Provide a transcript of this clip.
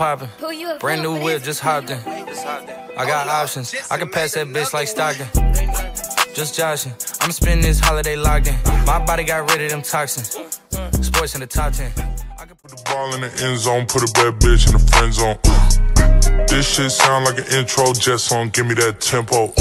poppin'. Brand new whip, just hopped in. I got options. I can pass that bitch like Stockton. Just joshing. I'm spending this holiday locked in. My body got rid of them toxins. SportsCenter top 10. I can Put the ball in the end zone, put a bad bitch in the friend zone. This shit sound like an intro Jeezy song, give me that tempo.